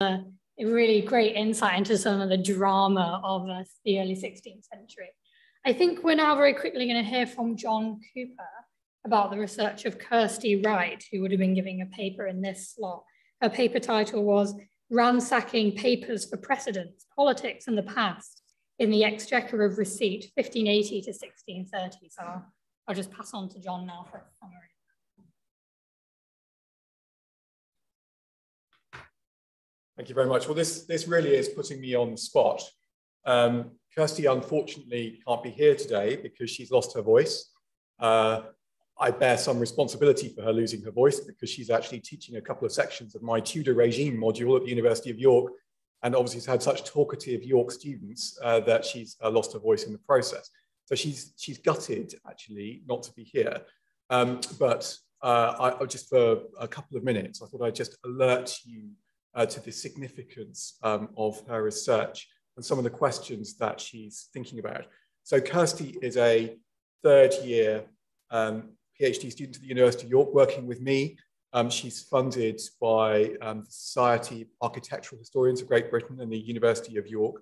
a really great insight into some of the drama of uh, the early 16th century. I think we're now very quickly going to hear from John Cooper about the research of Kirsty Wright, who would have been giving a paper in this slot. Her paper title was Ransacking Papers for Precedents, Politics and the Past in the Exchequer of Receipt, 1580 to 1630. So I'll, I'll just pass on to John now for a summary. Thank you very much. Well, this, this really is putting me on the spot. Um, Kirsty, unfortunately, can't be here today because she's lost her voice. Uh, I bear some responsibility for her losing her voice because she's actually teaching a couple of sections of my Tudor regime module at the University of York, and obviously has had such talkative York students uh, that she's uh, lost her voice in the process. So she's, she's gutted, actually, not to be here. Um, but uh, I, just for a couple of minutes, I thought I'd just alert you uh, to the significance um, of her research and some of the questions that she's thinking about. So Kirsty is a third year um, PhD student at the University of York working with me. Um, she's funded by um, the Society of Architectural Historians of Great Britain and the University of York.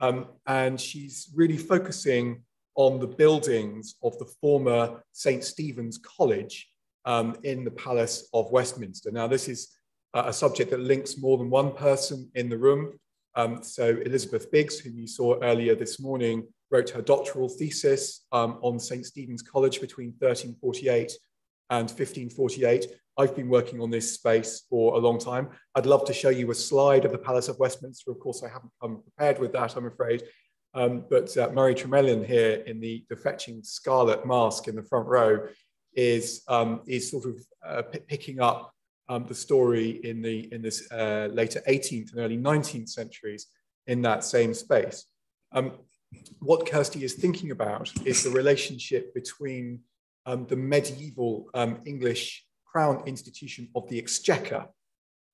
Um, and she's really focusing on the buildings of the former St. Stephen's College um, in the Palace of Westminster. Now, this is a subject that links more than one person in the room. Um, so Elizabeth Biggs, whom you saw earlier this morning, wrote her doctoral thesis um, on St. Stephen's College between 1348 and 1548. I've been working on this space for a long time. I'd love to show you a slide of the Palace of Westminster. Of course, I haven't come prepared with that, I'm afraid. Um, but uh, Murray Tremellen here in the, the fetching scarlet mask in the front row is, um, is sort of uh, picking up um, the story in the in this uh, later 18th and early 19th centuries in that same space. Um, what Kirsty is thinking about is the relationship between um, the medieval um, English crown institution of the Exchequer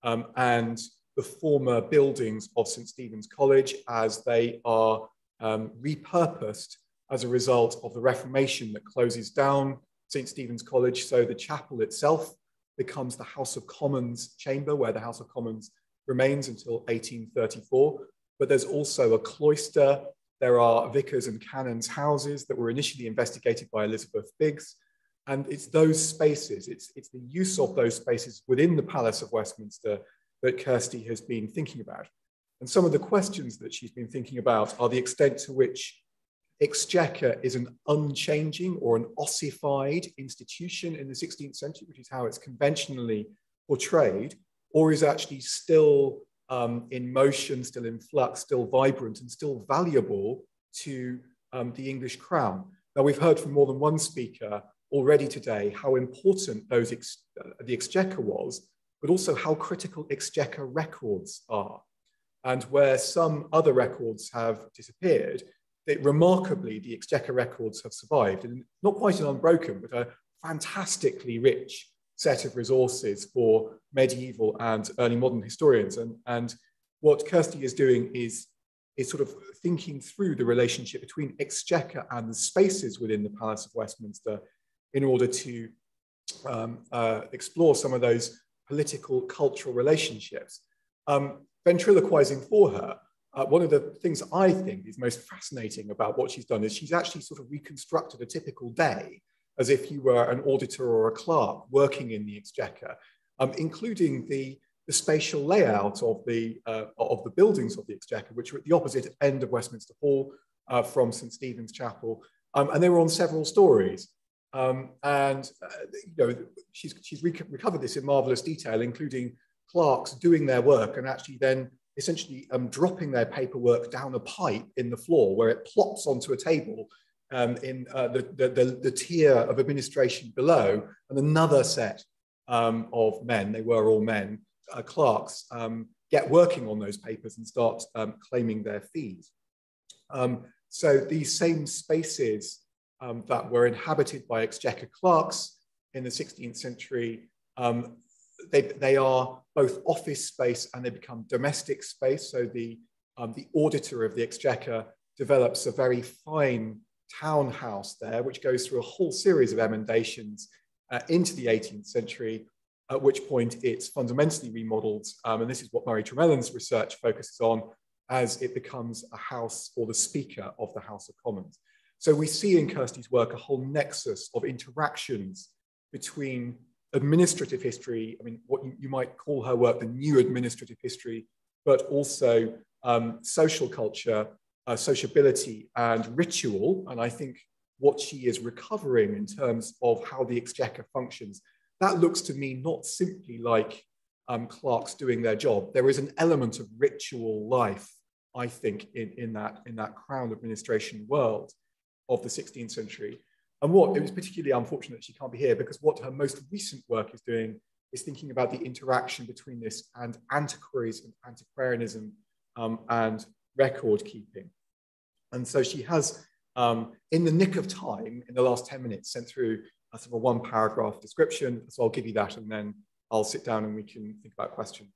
um, and the former buildings of St. Stephen's College as they are um, repurposed as a result of the Reformation that closes down St. Stephen's College. So the chapel itself becomes the House of Commons chamber, where the House of Commons remains until 1834. But there's also a cloister. There are vicars and canons' houses that were initially investigated by Elizabeth Biggs. And it's those spaces, it's, it's the use of those spaces within the Palace of Westminster that Kirsty has been thinking about. And some of the questions that she's been thinking about are the extent to which exchequer is an unchanging or an ossified institution in the 16th century, which is how it's conventionally portrayed, or is actually still um, in motion, still in flux, still vibrant, and still valuable to um, the English crown. Now, we've heard from more than one speaker already today how important those ex uh, the exchequer was, but also how critical exchequer records are. And where some other records have disappeared, that remarkably, the Exchequer records have survived, and not quite an unbroken, but a fantastically rich set of resources for medieval and early modern historians. And, and what Kirsty is doing is, is sort of thinking through the relationship between Exchequer and the spaces within the Palace of Westminster in order to um, uh, explore some of those political, cultural relationships. Um, ventriloquizing for her, uh, one of the things I think is most fascinating about what she's done is she's actually sort of reconstructed a typical day as if you were an auditor or a clerk working in the exchequer, um, including the, the spatial layout of the, uh, of the buildings of the exchequer, which were at the opposite end of Westminster Hall uh, from St. Stephen's Chapel. Um, and they were on several stories. Um, and uh, you know, she's, she's recovered this in marvelous detail, including clerks doing their work and actually then essentially um, dropping their paperwork down a pipe in the floor where it plops onto a table um, in uh, the, the, the, the, tier of administration below, and another set um, of men, they were all men, uh, clerks, um, get working on those papers and start um, claiming their fees. Um, so these same spaces that were inhabited by exchequer clerks in the 16th century they, they are both office space and they become domestic space. So the, um, the auditor of the Exchequer develops a very fine townhouse there, which goes through a whole series of emendations uh, into the 18th century. at which point it's fundamentally remodeled. Um, and this is what Murray Tremellen's research focuses on as it becomes a house or the speaker of the House of Commons. So we see in Kirsty's work a whole nexus of interactions between administrative history, I mean, what you, you might call her work the new administrative history, but also um, social culture, uh, sociability, and ritual. And I think what she is recovering in terms of how the exchequer functions, that looks to me not simply like um, clerks doing their job. There is an element of ritual life, I think, in, in, that, in that crown administration world of the 16th century. And what it was particularly unfortunate she can't be here because what her most recent work is doing is thinking about the interaction between this and antiquaries and antiquarianism um, and record keeping. And so she has, um, in the nick of time, in the last 10 minutes, sent through a sort of one paragraph description. So I'll give you that and then I'll sit down and we can think about questions.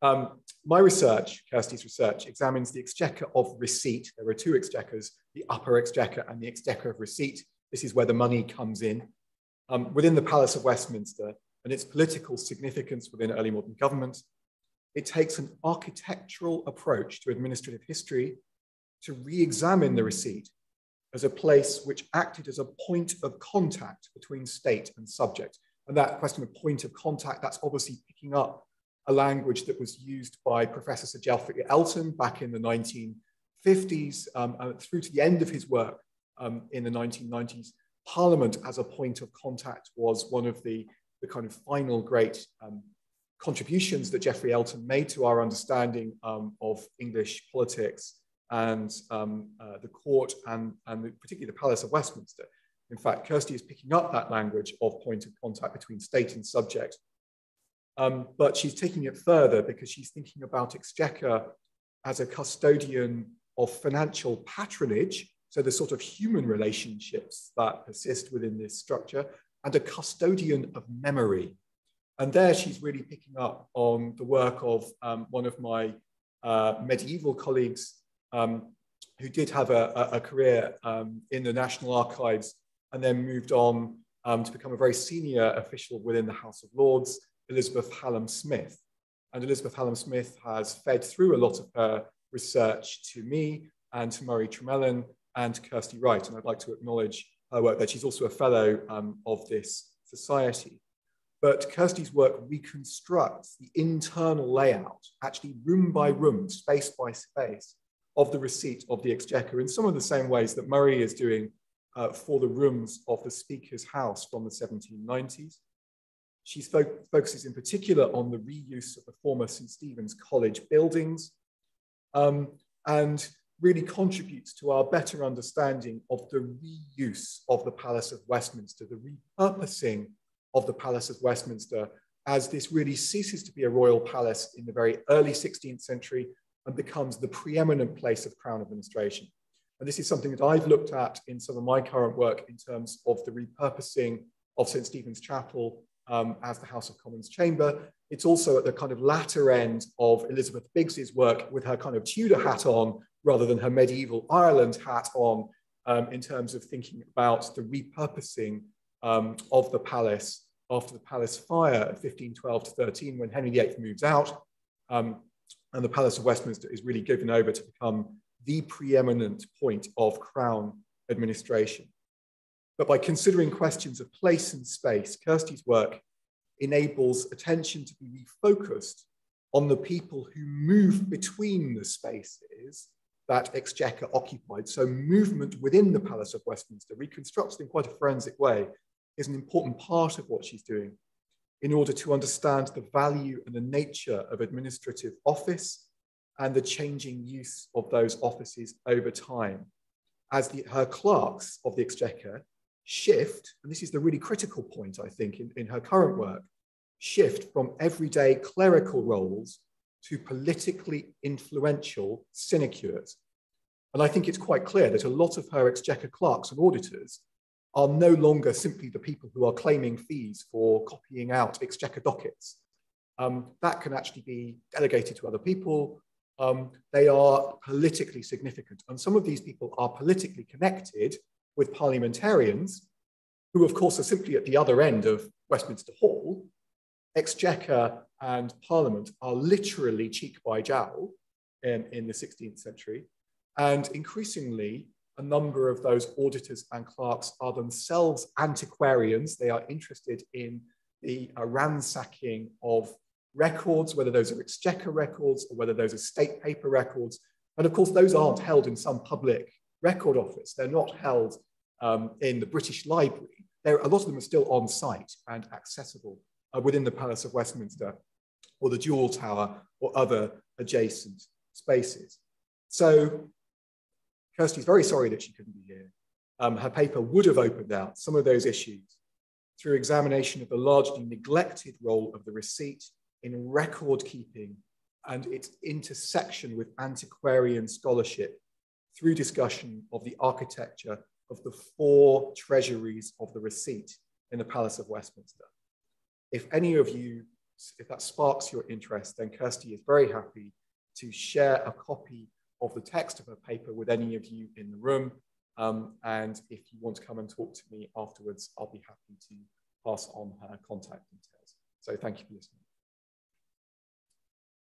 Um, my research, Kirsty's research, examines the exchequer of receipt. There are two exchequers, the upper exchequer and the exchequer of receipt. This is where the money comes in. Um, within the Palace of Westminster and its political significance within early modern government, it takes an architectural approach to administrative history to re-examine the receipt as a place which acted as a point of contact between state and subject. And that question of point of contact, that's obviously picking up a language that was used by Professor Sir Geoffrey Elton back in the 1950s um, uh, through to the end of his work um, in the 1990s. Parliament as a point of contact was one of the, the kind of final great um, contributions that Geoffrey Elton made to our understanding um, of English politics and um, uh, the court and, and particularly the Palace of Westminster. In fact, Kirsty is picking up that language of point of contact between state and subject. Um, but she's taking it further because she's thinking about Exchequer as a custodian of financial patronage, so the sort of human relationships that persist within this structure, and a custodian of memory. And there she's really picking up on the work of um, one of my uh, medieval colleagues, um, who did have a, a career um, in the National Archives and then moved on um, to become a very senior official within the House of Lords, Elizabeth Hallam Smith. And Elizabeth Hallam Smith has fed through a lot of her research to me and to Murray Tremellen and Kirsty Wright. And I'd like to acknowledge her work that she's also a fellow um, of this society. But Kirsty's work reconstructs the internal layout, actually room by room, space by space, of the receipt of the exchequer in some of the same ways that Murray is doing uh, for the rooms of the Speaker's House from the 1790s. She fo focuses in particular on the reuse of the former St. Stephen's College buildings um, and really contributes to our better understanding of the reuse of the Palace of Westminster, the repurposing of the Palace of Westminster as this really ceases to be a royal palace in the very early 16th century and becomes the preeminent place of crown administration. And this is something that I've looked at in some of my current work in terms of the repurposing of St. Stephen's Chapel um, as the House of Commons chamber. It's also at the kind of latter end of Elizabeth Biggs's work with her kind of Tudor hat on rather than her medieval Ireland hat on um, in terms of thinking about the repurposing um, of the palace after the palace fire of 1512 to 13 when Henry VIII moves out. Um, and the Palace of Westminster is really given over to become the preeminent point of Crown administration. But by considering questions of place and space, Kirsty's work enables attention to be refocused on the people who move between the spaces that Exchequer occupied. So movement within the Palace of Westminster, reconstructed in quite a forensic way, is an important part of what she's doing in order to understand the value and the nature of administrative office and the changing use of those offices over time. As the, her clerks of the Exchequer shift, and this is the really critical point, I think, in, in her current work, shift from everyday clerical roles to politically influential sinecures. And I think it's quite clear that a lot of her Exchequer clerks and auditors are no longer simply the people who are claiming fees for copying out exchequer dockets. Um, that can actually be delegated to other people. Um, they are politically significant. And some of these people are politically connected with parliamentarians, who, of course, are simply at the other end of Westminster Hall, Exchequer and Parliament are literally cheek by jowl in, in the 16th century. And increasingly, a number of those auditors and clerks are themselves antiquarians. They are interested in the uh, ransacking of records, whether those are exchequer records or whether those are state paper records. And of course, those aren't held in some public record office. They're not held um, in the British Library. They're, a lot of them are still on site and accessible uh, within the Palace of Westminster or the Jewel Tower or other adjacent spaces. So Kirsty's very sorry that she couldn't be here. Um, her paper would have opened out some of those issues through examination of the largely neglected role of the receipt in record keeping and its intersection with antiquarian scholarship through discussion of the architecture of the four treasuries of the receipt in the Palace of Westminster. If any of you, if that sparks your interest, then Kirsty is very happy to share a copy of the text of her paper with any of you in the room. Um, and if you want to come and talk to me afterwards, I'll be happy to pass on her contact details. So thank you for listening.